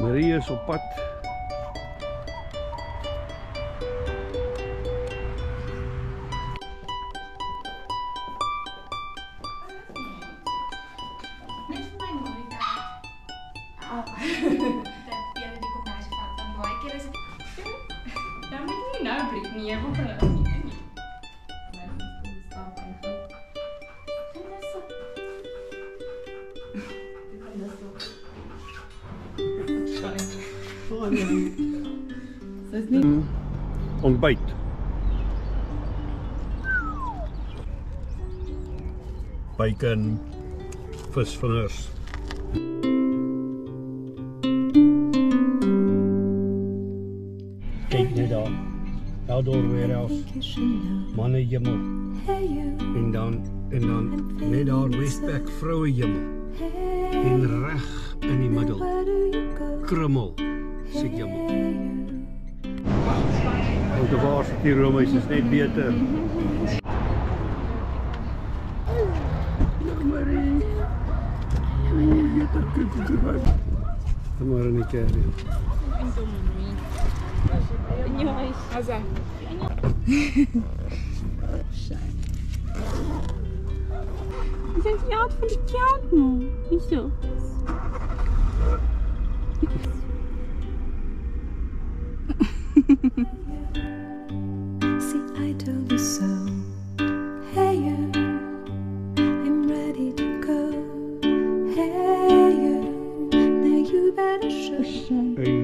Maria is op pad. Thank you. Dis nie Ontbyt. Bacon, visvingers. Kyk net daar. Outdoor warehouse. Manne hemel. En dan en dan net daar Westpac vroue hemel. En reg in die middel. Krummel. Siegerbel. Ook de waarschuwing is het niet beter. Dan maar een keer. Azar. Scheiße. Ich bin die Art von den Kärnten. Nicht so. 山。